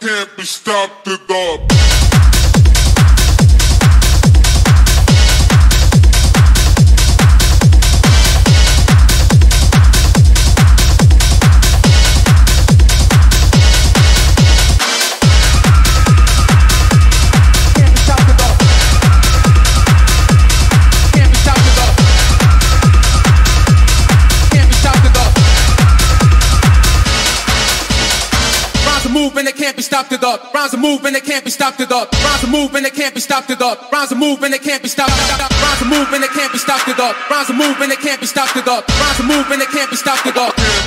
can't be stopped at all. moving, they can't be stopped at all. Rhymes are moving. They can't be stopped at all. Rhymes are moving. They can't be stopped at all. Rhymes are moving. They can't be stopped. Rhymes a movement are can't be stopped it can't be stopped at all. Rhymes are moving. They can't be stopped at all.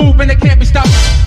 and they can't be stopped.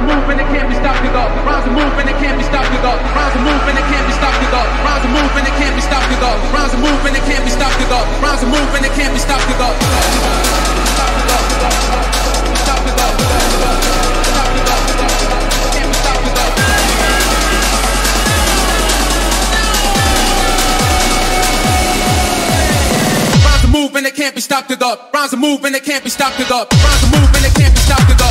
a movement that can't be stopped at all. Rounds a movement that can't be stopped at all. Rounds a movement that can't be stopped at all. Rounds a movement that can't be stopped at all. Rounds a movement that can't be stopped at all. Rounds a movement that can't be stopped at all. Stop it up. Stop it up. Stop. Can't be stopped at all. Rounds that can't be can't be stopped at all. Rounds a movement that can't be stopped at all.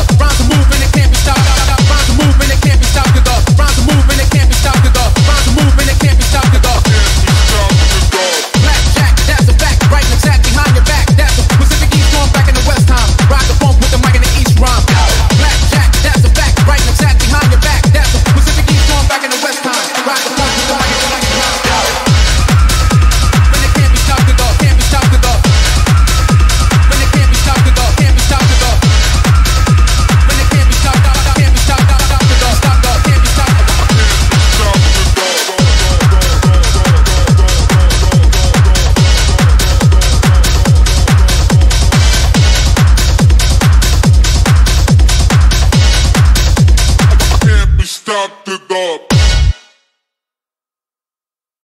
knock the dog.